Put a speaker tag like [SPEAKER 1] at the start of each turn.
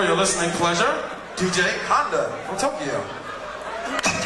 [SPEAKER 1] For your listening pleasure, DJ Honda from Tokyo.